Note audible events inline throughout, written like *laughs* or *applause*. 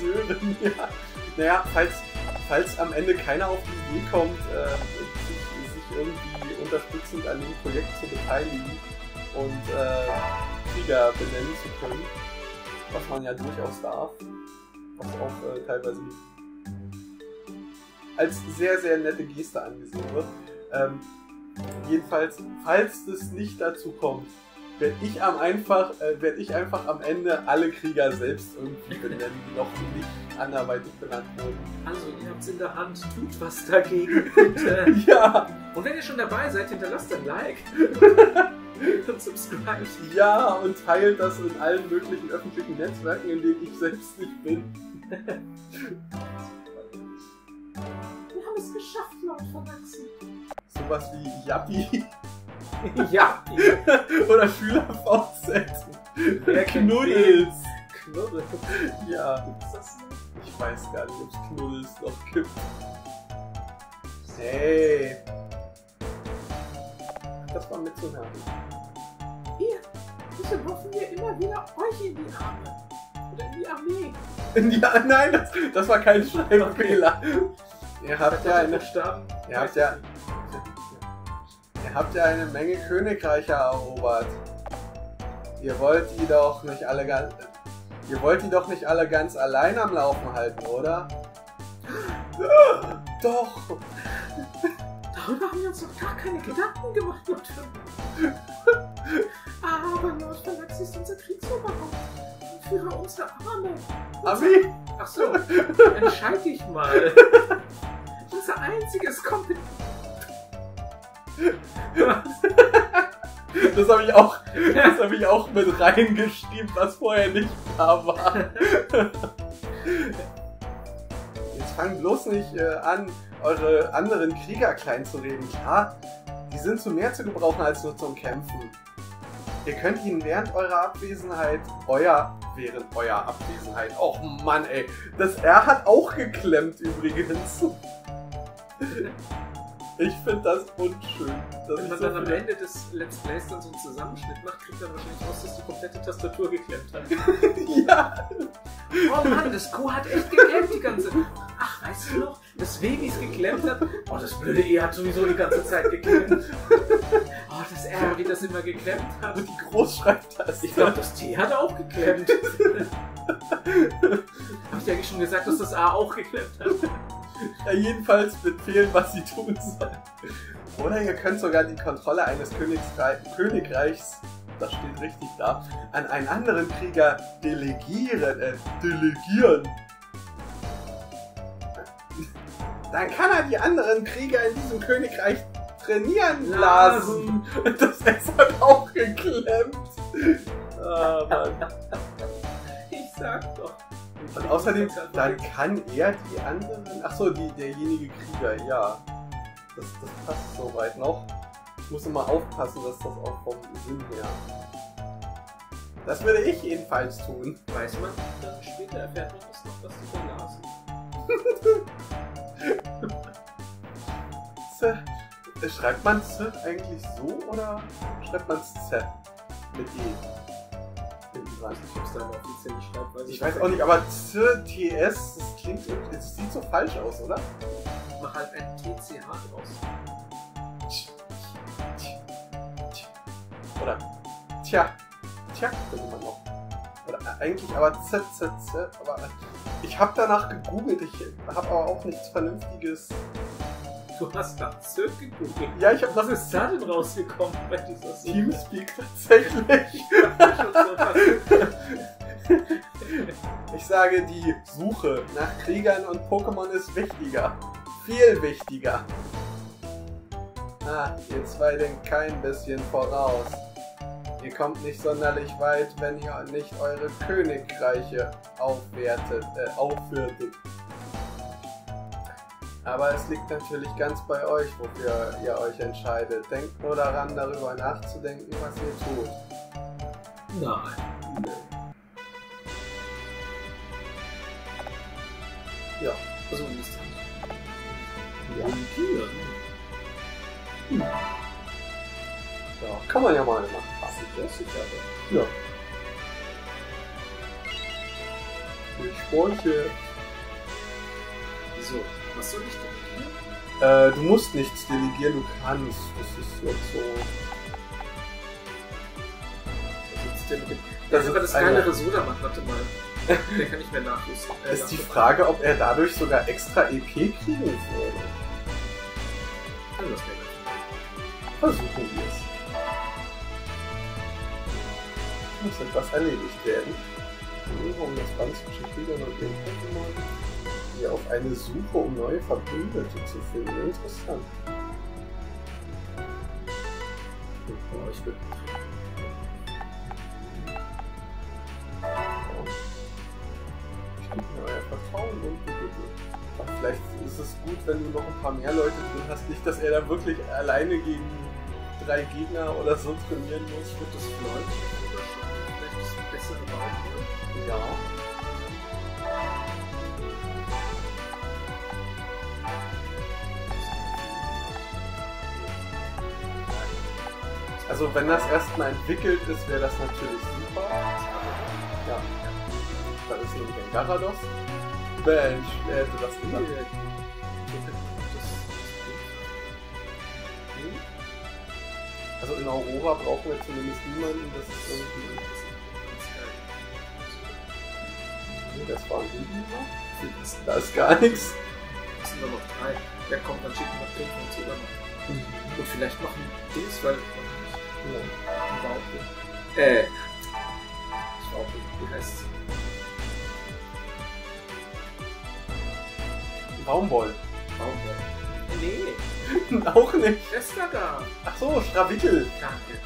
Sören, *laughs* ja. Naja, falls, falls am Ende keiner auf die Idee kommt, äh, sich, sich irgendwie unterstützend an dem Projekt zu beteiligen und äh, Krieger benennen zu können, was man ja durchaus darf, was auch äh, teilweise als sehr, sehr nette Geste angesehen wird. Ähm, jedenfalls, falls es nicht dazu kommt, werde ich am einfach, äh, werde ich einfach am Ende alle Krieger selbst irgendwie benennen, die noch nicht anderweitig benannt wurden. Also, ihr habt es in der Hand, tut was dagegen, *laughs* bitte. Ja, Und wenn ihr schon dabei seid, hinterlasst ein Like. *laughs* Und subscribe. ja, und teilt das in allen möglichen öffentlichen Netzwerken, in denen ich selbst nicht bin. Wir haben es geschafft, Lord Verwachsen. Sowas wie Yappi *laughs* Ja, *laughs* oder SchülerVZ. Wer *laughs* kennt Knuddels. Knuddel. Ja, Gibt's das noch? ich weiß gar nicht, ob es Knuddels noch gibt. Hey. Das war mit so nervig. Ihr, bitte hoffen wir immer wieder euch in die Arme. Oder in die Armee. Ja, nein, das, das war kein Schreibfehler. Ihr habt ja eine, Buchstaben. ihr habt ja, habt ja eine Menge Königreiche erobert. Ihr wollt die doch nicht alle ganz, ihr wollt die doch nicht alle ganz allein am Laufen halten, oder? *gasps* Doch. Darüber haben wir uns noch gar keine Gedanken gemacht, Lord *laughs* Aber Verlax ist unser Kriegsoberhaupt. Führer unserer Arme. Ami? Ach so, *laughs* entscheid dich mal. *laughs* Unser einziges Kompetenz. *laughs* Das habe ich auch, ich auch mit reingeschrieben, was vorher nicht da war. Jetzt fangt bloß nicht äh, an, eure anderen Krieger klein zu reden. Klar, die sind zu mehr zu gebrauchen als nur zum Kämpfen. Ihr könnt ihnen während eurer Abwesenheit, euer, während eurer Abwesenheit, och Mann ey, das R hat auch geklemmt übrigens. Ich finde das unschön. dass Wenn ich man so dann am Ende des Let's Plays dann so einen Zusammenschnitt macht, kriegt man wahrscheinlich raus, dass die komplette Tastatur geklemmt hat. *laughs* Ja, Oh Mann, das Q hat echt geklemmt die ganze. Ach, weißt du noch, das W, wie es geklemmt hat? Oh, das blöde E hat sowieso die ganze Zeit geklemmt. Oh, das R, wie das immer geklemmt hat. und die Großschreibtaste. Ich glaube, das T hat auch geklemmt. *laughs* Hab ich eigentlich schon gesagt, dass das A auch geklemmt hat? Ja, jedenfalls befehlen, was sie tun sollen. Oder ihr könnt sogar die Kontrolle eines Königsrei Königreichs, das steht richtig da, an einen anderen Krieger delegieren. Äh, delegieren. Dann kann er die anderen Krieger in diesem Königreich trainieren lassen. Das S hat auch geklemmt. Ah, Mann. Ich sag doch. Und außerdem, dann kann er die anderen. Achso, die, derjenige Krieger, ja. Das, das passt soweit noch. Ich muss immer aufpassen, dass das auch vom Sinn her. Das würde ich jedenfalls tun. Weiß man, dann später erfährt man das noch, was die verlasen. *laughs* Z. Äh, Schreibt man Z eigentlich so oder schreibt man Z mit E? Hinten dran. Ich hab's da aber offiziell nicht schreibt, Ich weiß auch nicht, aber TS, das klingt das sieht so falsch aus, oder? Mach halt ein TCH draus. Oder tja, tja, könnte man noch. Oder eigentlich aber Z, Z, Z, aber ich habe danach gegoogelt, ich habe aber auch nichts Vernünftiges. Du hast nach Zirk gegoogelt. Ja, ich habe Was nach ist da denn rausgekommen bei dieser Suche? Teamspeak tatsächlich. *laughs* Ich sage, die Suche nach Kriegern und Pokémon ist wichtiger. Viel wichtiger. Ah, ihr zwei denkt kein bisschen voraus. Ihr kommt nicht sonderlich weit, wenn ihr nicht eure Königreiche aufwertet, äh, aufwertet. Aber es liegt natürlich ganz bei euch, wofür ihr euch entscheidet. Denkt nur daran, darüber nachzudenken, was ihr tut. Nein. Ja. Also nicht. Ja. Hier. Ja, kann man ja mal machen. Das sieht aber. Ja. Ich Sporche. Wieso? Was soll ich delegieren? Äh, du musst nichts delegieren, du kannst. Das ist jetzt so. Was ist denn mit dem... Das Das ist aber das eine- geilere Sodamann, warte mal. Der kann nicht mehr nachrüsten. Äh, *laughs* Ist die. Frage, ob er dadurch sogar extra EP kriegen würde. Kann das nicht. Versuchen wir es. Muss etwas erledigt werden. Um das Band zwischen Kriegern und ihren Pokémon. Wir auf eine Suche, um neue Verbündete zu finden. Interessant. Oh, ich will. Vertrauen und vielleicht ist es gut, wenn du noch ein paar mehr Leute drin hast. Nicht, dass er da wirklich alleine gegen drei Gegner oder so trainieren muss. Wird das Floyd Also wenn das erstmal entwickelt ist, wäre das natürlich super. Ja. Da ist nämlich ein Garados. Mensch, wer hätte das gedacht? Also in Aurora brauchen wir zumindest niemanden, das ist irgendwie... Nee, das war ein Hühner. Da ist gar nichts. Das sind nur noch drei. Wer kommt, dann schicken wir fünf und so dann noch. Und vielleicht noch ein Dings, weil. Waupe. Äh. Das Waupe, wie heißt's? Baumwoll. Baumwoll. Nee, *laughs* Auch nicht. Estragar. Ach so, Stravickel. Danke.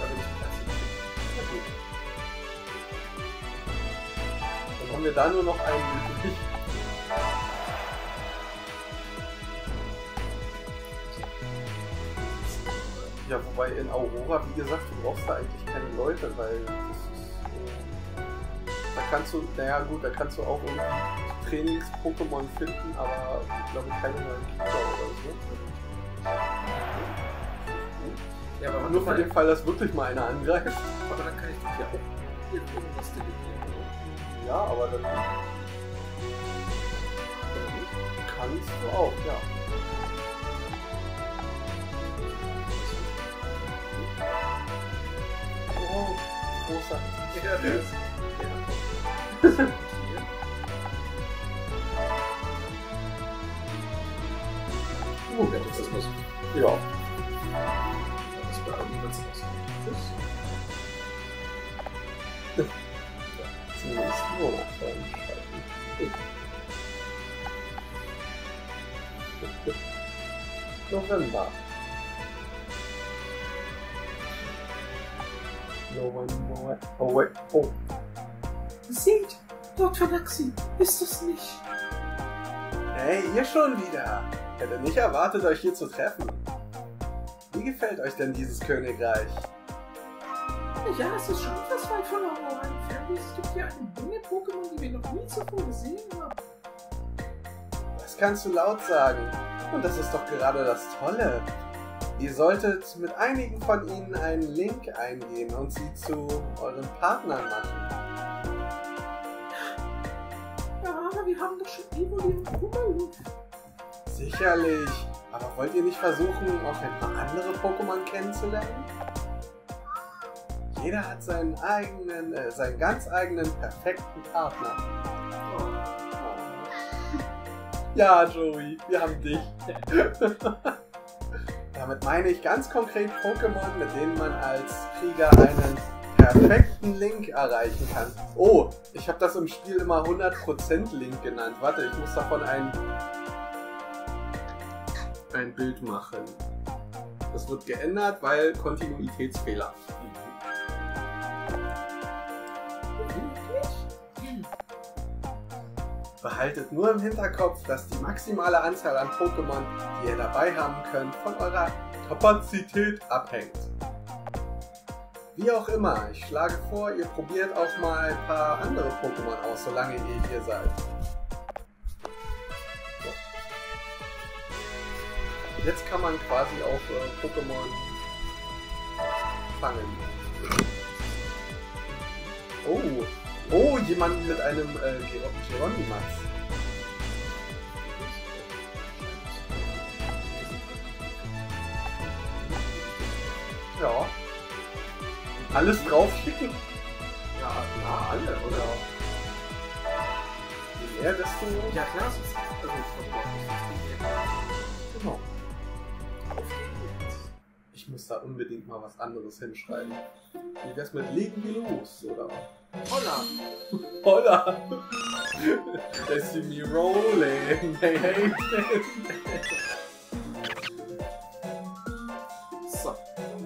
Da bin ich klasse. Na gut. Dann haben wir da nur noch einen übrig. Ja, wobei in Aurora, wie gesagt, du brauchst da eigentlich keine Leute, weil das ist. Äh, da kannst du, naja gut, da kannst du auch irgendwie Trainings-Pokémon finden, aber ich glaube keine neuen Kinder oder so. Ja, aber nur für den Fall, dass wirklich mal einer angreift. aber dann kann ich doch ja auch irgendwas delegieren? Ja, aber dann kannst du auch, ja. Oh, großartig. Ja, der ist. Ja. Hier? Oh, ist was. ja. Das war auch niemals aus. Zumindest nur nach vorne schalten. November. November. Oh, wait. Oh. Seht, Lord Phylaxi, ist es nicht? Hey, ihr schon wieder. Hätte nicht erwartet, euch hier zu treffen. Wie gefällt euch denn dieses Königreich? Ja, es ist schon etwas weit von Aurora entfernt. Es gibt hier eine Menge Pokémon, die wir noch nie zuvor gesehen haben. Das kannst du laut sagen. Und das ist doch gerade das Tolle. Ihr solltet mit einigen von ihnen einen Link eingehen und sie zu euren Partnern machen. Ja, wir haben doch schon Evoli und Pummelup. Sicherlich. Aber wollt ihr nicht versuchen, auch ein paar andere Pokémon kennenzulernen? Jeder hat seinen eigenen, äh, seinen ganz eigenen perfekten Partner. Ja, Joey, wir haben dich. *laughs* Damit meine ich ganz konkret Pokémon, mit denen man als Krieger einen perfekten Link erreichen kann. Oh, ich habe das im Spiel immer 100% Link genannt. Warte, ich muss davon ein, ein Bild machen. Das wird geändert, weil Kontinuitätsfehler. Behaltet nur im Hinterkopf, dass die maximale Anzahl an Pokémon, die ihr dabei haben könnt, von eurer Kapazität abhängt. Wie auch immer, ich schlage vor, ihr probiert auch mal ein paar andere Pokémon aus, solange ihr hier seid. So. Jetzt kann man quasi auch äh, Pokémon fangen. Oh, Oh, jemand mit einem äh, Ger- Geronimax. Ja. Alles draufschicken. Ja, ja, alle, oder? Je mehr, desto. Ja, klar, ist also Genau. Ich muss da unbedingt mal was anderes hinschreiben. Wie wär's mit Legen wir los, oder? Holla! Holla! *laughs* They see me rolling. Hey, hey. So.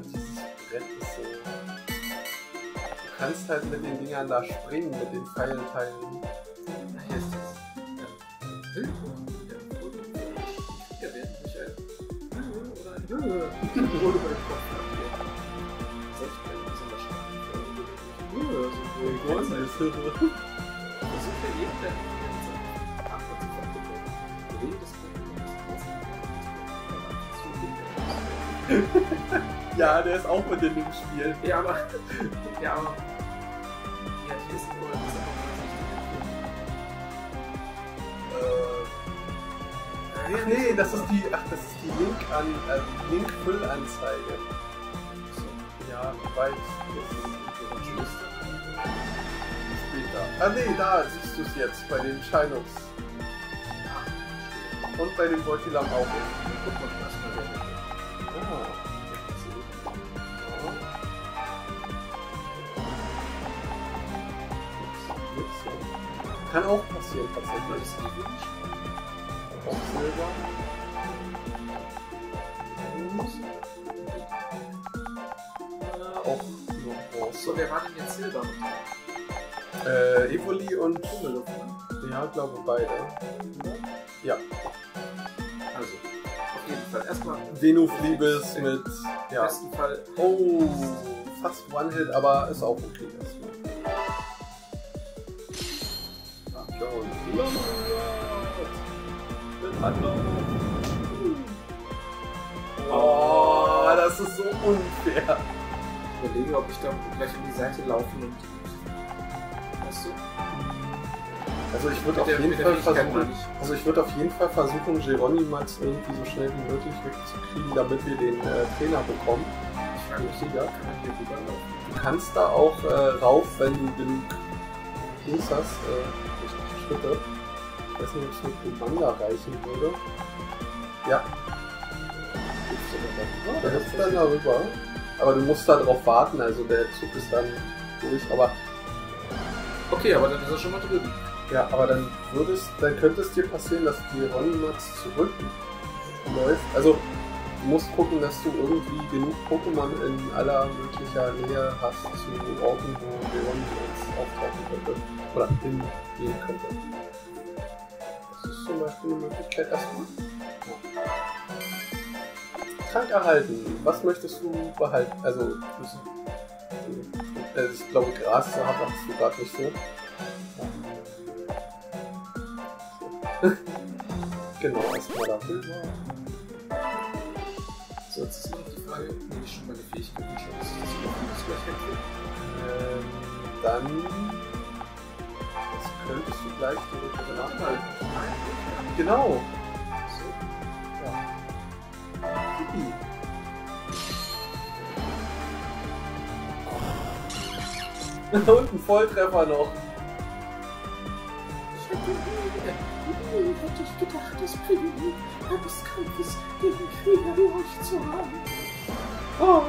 Dieses Brett ist so. Du kannst halt mit den Dingern da springen, mit den Pfeilteilen. Kopf. So jeden der Ja, der ist auch mit in dem Spiel. Ja, aber. Ja, aber. Ja, hier ist nur das ist aber Äh, ach nee, das ist die, ach, das ist die Link an, äh, Link-Füllanzeige. Ja, weit ist später. Ah nee, da siehst du es jetzt bei den Shinox. Und bei dem Beutilam auch. Guck mal, was Ah. Kann auch passieren tatsächlich. Auch Silber. Auch nur Bronze. So, wer war denn jetzt Silber? Äh, Evoli und. Ne? Ja, glaube beide. Ja. Also, auf jeden Fall. Erstmal Venuf Liebes mit. im Ja. besten Fall. Oh, fast One-Hit, aber ist auch okay. erstmal. Oh, das ist so unfair. Ich überlege, ob ich da gleich um die Seite laufen und. Weißt du? Also ich würde auf jeden Fall versuchen, also ich würde auf jeden Fall versuchen, Geronimax irgendwie so schnell wie möglich wegzukriegen, damit wir den äh, Trainer bekommen. Ich frage mich, Krieger. kann man hier rüberlaufen? Du kannst da auch äh, rauf, wenn du genug Dings hast, äh, Schritte. Ich weiß nicht, ob es mit Commander reichen würde. Ja, der hüpft dann darüber. Aber du musst da drauf warten, also der Zug ist dann durch. Aber Okay, aber dann ist er schon mal drüben. ja, aber dann würdest, dann könnte es dir passieren, dass die Ronimax zurückläuft. Also du musst gucken, dass du irgendwie genug Pokémon in aller möglicher Nähe hast zu Orten, wo die Ronimax auftauchen könnte. Oder hingehen könnte. Zum Beispiel eine Möglichkeit erstmal. Ja. Trank erhalten. Was möchtest du behalten? Also, äh, ich glaube, Gras hast du gerade nicht so. *laughs* genau, erstmal dafür. So, jetzt ist noch die Frage, nehme ich schon meine Fähigkeiten schon, dass ich das überhaupt nicht gleich wegkriege? Ähm, dann. Könntest du gleich direkt nachhalten. Nein, Genau. so. Ja. Pipi. *laughs* Und ein Volltreffer noch. Nie, nie hätte ich gedacht, das Privileg eines Kampfes gegen Krieger wie euch zu haben. Oh.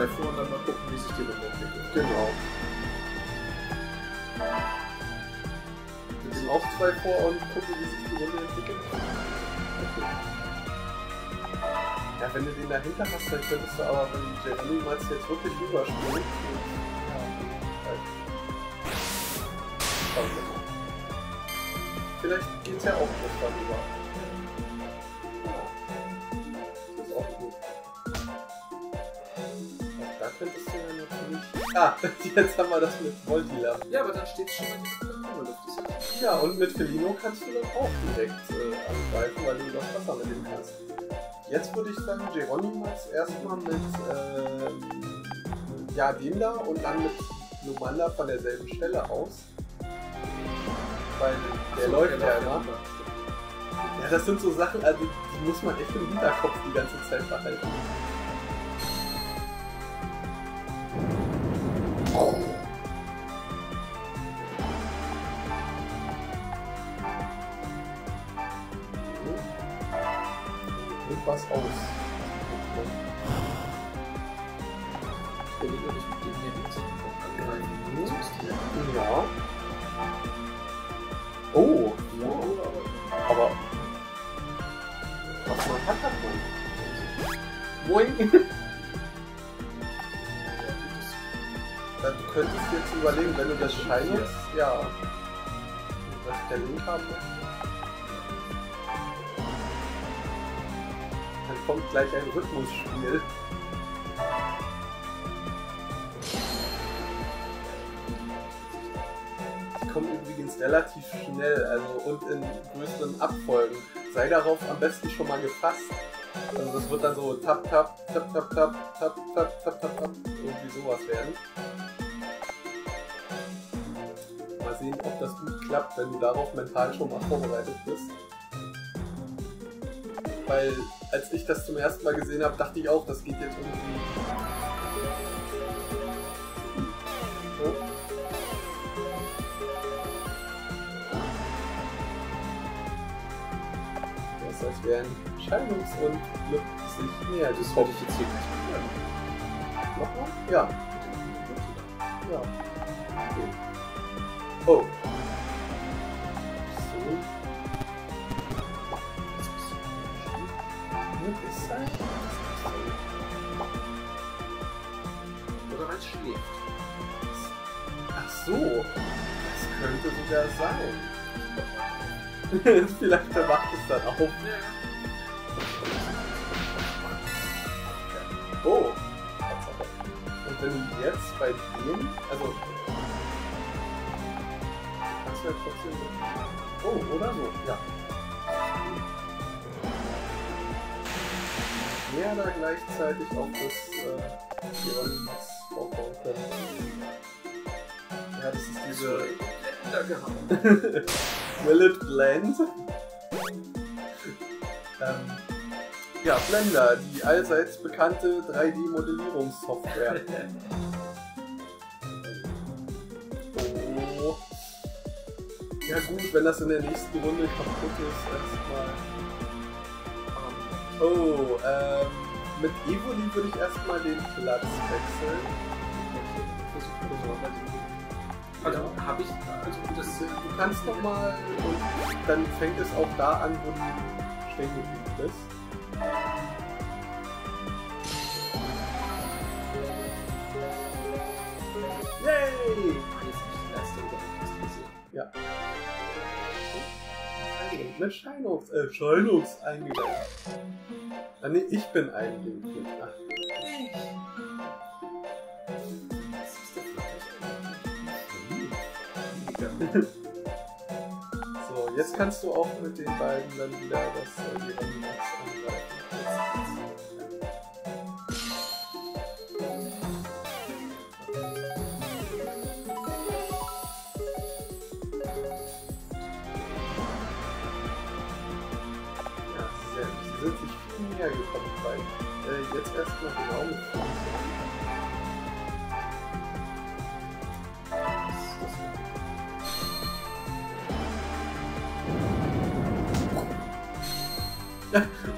Zwei vor und dann mal gucken, wie sich die Runde entwickelt. Genau. Wir sind auch zwei vor und gucken, wie sich die Runde entwickelt. Okay. Ja, wenn du den dahinter hast, dann könntest du aber, wenn Jeremy Matz jetzt wirklich rüberspringt. Ja, halt. Schauen wir mal. Vielleicht geht's ja auch bloß darüber. Ah, *laughs* jetzt haben wir das mit Voltilam. Ja, aber dann steht es schon mal Kummerluft. Ist ja und mit Felino kannst du dann auch direkt äh, angreifen, weil du das Wasser mit ihm kannst. Jetzt würde ich sagen, Geronimas erstmal mit, mit ja, den da und dann mit Lumanda von derselben Stelle aus. Weil der So, läuft ja immer. Ja, das sind so Sachen, also die muss man echt im Hinterkopf die ganze Zeit behalten. Aber- was man hat, hat man. Moin. Ja, *laughs* du könntest jetzt überlegen, wenn du das Scheinungs... Ja. Was ich der Link haben möchte. Dann kommt gleich ein Rhythmusspiel. Relativ schnell, also und in größeren Abfolgen. Sei darauf am besten schon mal gefasst. Also das wird dann so tap tap tap tap tap tap tap tap tap tap irgendwie sowas werden. Mal sehen, ob das gut klappt, wenn du darauf mental schon mal vorbereitet bist. Weil als ich das zum ersten Mal gesehen habe, dachte ich auch, das geht jetzt irgendwie. Ist, als wären Scheidungs- und Glück sich näher. Das würde ich jetzt hier gleich probieren. Nochmal? Ja. Ja. Okay. Oh. So. Wird es sein? Oder man schläft. Ach so. Das könnte sogar sein. *laughs* Vielleicht verwacht es dann auf. Oh. Und wenn du jetzt bei dem, also. Kannst du ja trotzdem. Oh, oder so, ja. Ja, da gleichzeitig auf das äh, Hieronymus aufbauen können. Ja, das ist diese gehauen. *laughs* Will it blend? ähm, ja, Blender, die allseits bekannte 3D-Modellierungssoftware. Oh. Ja gut, wenn das in der nächsten Runde kaputt ist, erstmal. Ähm, oh, ähm, mit Evoli würde ich erstmal den Platz wechseln. Also habe ich, also das Du kannst noch mal und dann fängt es auch da an, wo du stehen geblieben bist. Yay! Ja. Mit Scheinungs, äh, Scheinungs eingegangen. Ah, nee, ich bin eingegangen. Ach, So, jetzt kannst du auch mit den beiden dann wieder das äh, Hieronymus angreifen. Ja, sehr, sie sind sich viel näher gekommen bei. Äh, jetzt erstmal genau mit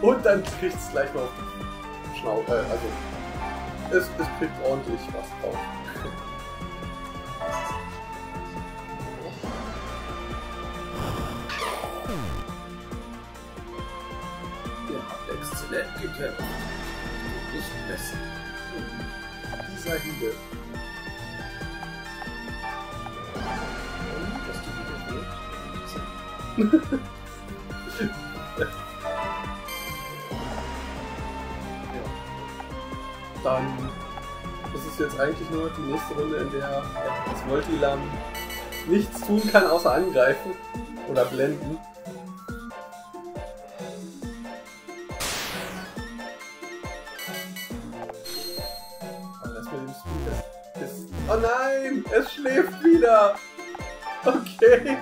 Und dann kriegt es gleich die Schnauze. Äh, also, es, es kriegt ordentlich was drauf. Ihr habt exzellent gekämpft. Nicht besser. Dieser Hiebe. Und, dass du wieder *laughs* jetzt eigentlich nur die nächste Runde, in der das Multilam nichts tun kann, außer angreifen oder blenden. Oh nein, es schläft wieder. Okay.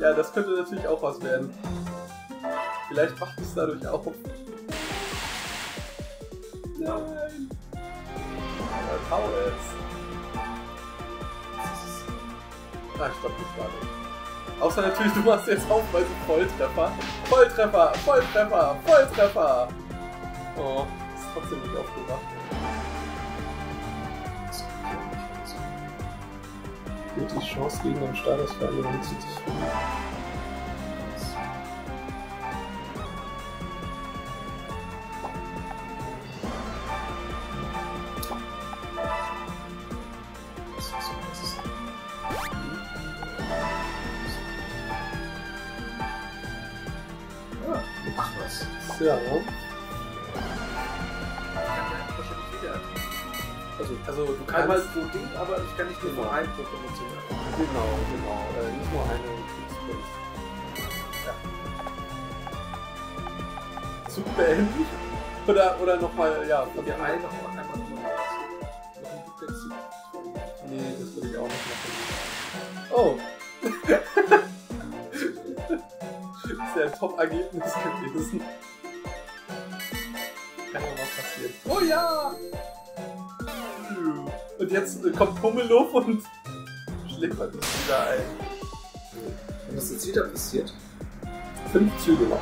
Ja, das könnte natürlich auch was werden. Vielleicht wacht es dadurch auf. Nein. Hau es. Ah, ich das war nicht. Außer natürlich, du machst jetzt haufenweise Volltreffer. Volltreffer, Volltreffer, Volltreffer. Oh, ist trotzdem nicht aufgewacht. Wird die Chance gegen den Status verlieren, zieht sich Ja, Ich ja wieder. also, also du kannst... pro Ding, aber ich kann nicht nur Genau. einem Pokémon zu Genau, genau. Äh, nicht nur eine Kriegskunst. Ja. Zug beenden? Oder, oder nochmal, ja, Und der eine noch mal einmal nochmal ein. Nee, das würde ich auch nicht machen. Oh! *laughs* ist ja ein Top-Ergebnis gewesen. Jetzt äh, kommt Pummeluff und schläfert uns wieder ein. Wenn das jetzt wieder passiert, Fünf Züge noch.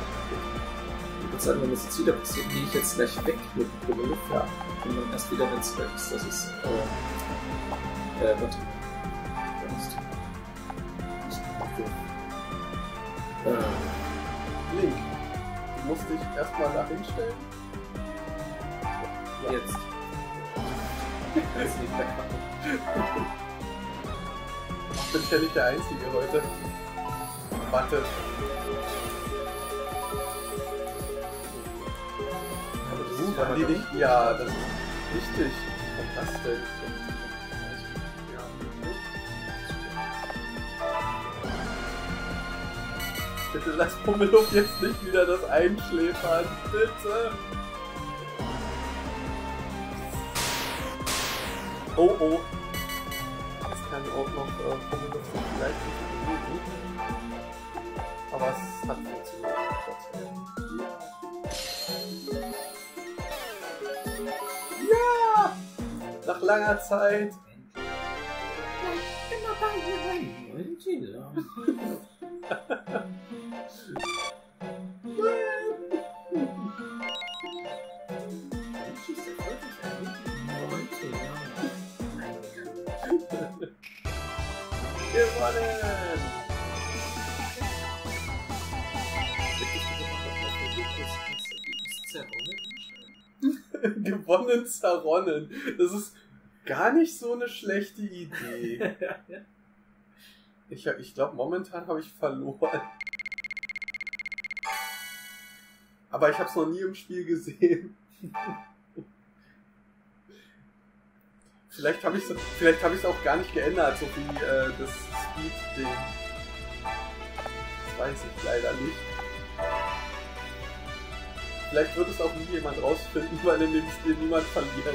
ich würde sagen, wenn das jetzt wieder passiert, gehe ich jetzt gleich weg mit dem Pokémon. Ja. Und dann erst wieder, wenn es weg ist. Das ist, äh, äh, warte. Äh, Link, du musst dich erstmal dahin stellen. Ja. jetzt. Das ist nicht weg. Ich bin ja nicht der Einzige heute. Warte. Aber das ist waren die nicht? Ja, das ist wichtig. Fantastisch. Bitte lass Pummeluff jetzt nicht wieder das einschläfern. Bitte. Oh oh. Das kann auch noch äh, vielleicht nicht. Aber es hat funktioniert. Ja! Nach langer Zeit. Immer bei mir rein. Gewonnen! Gewonnen, zerronnen. Das ist gar nicht so eine schlechte Idee. Ich, ich glaube, momentan habe ich verloren. Aber ich habe es noch nie im Spiel gesehen. Vielleicht habe ich es vielleicht hab auch gar nicht geändert, so wie äh, das Speed-Ding. Das weiß ich leider nicht. Vielleicht wird es auch nie jemand rausfinden, weil in dem Spiel niemand verliert.